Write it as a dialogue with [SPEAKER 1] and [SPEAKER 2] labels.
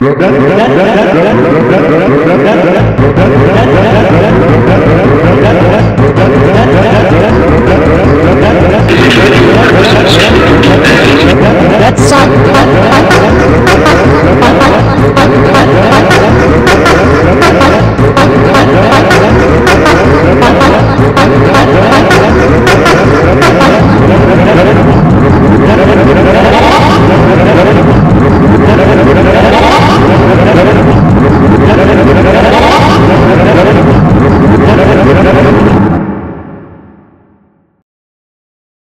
[SPEAKER 1] Rub, rub,